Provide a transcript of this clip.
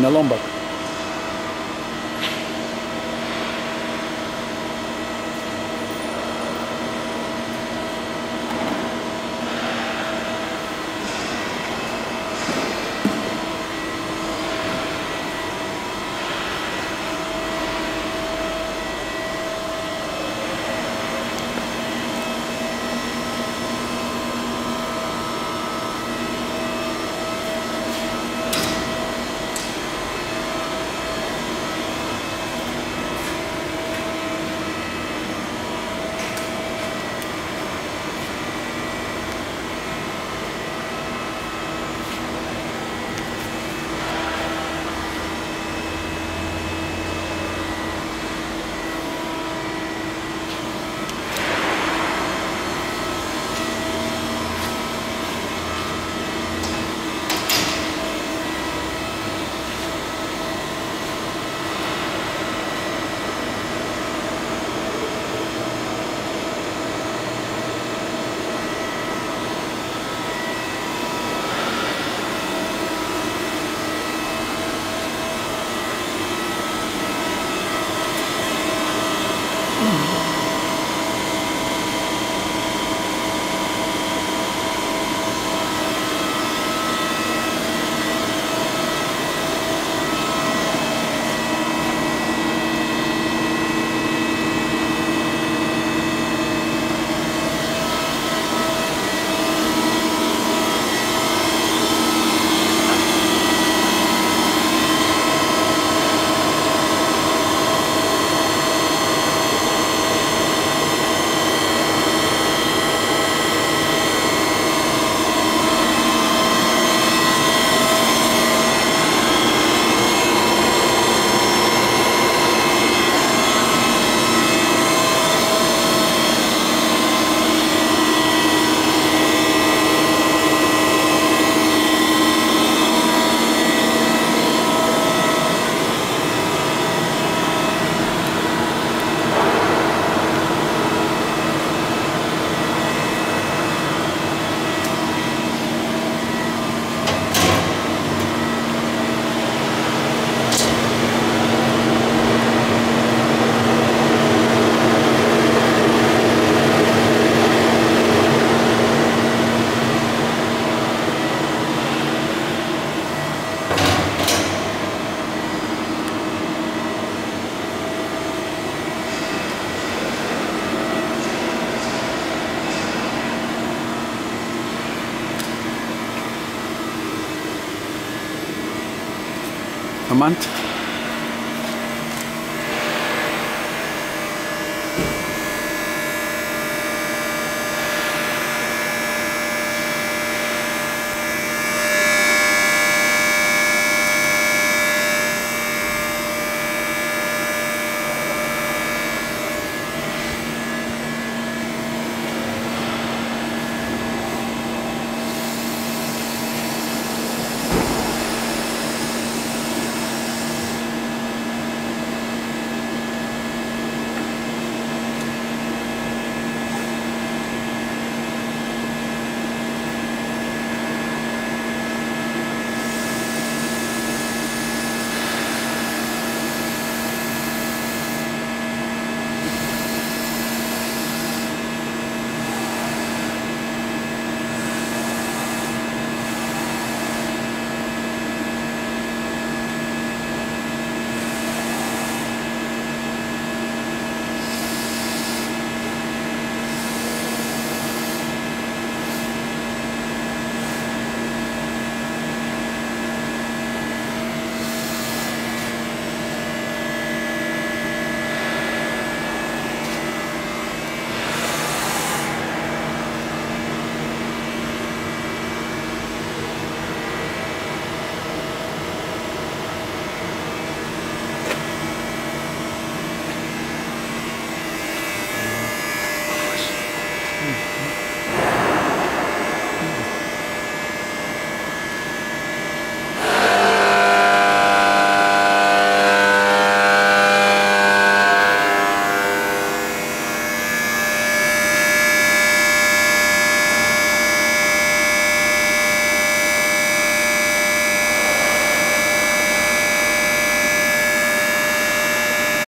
na a month.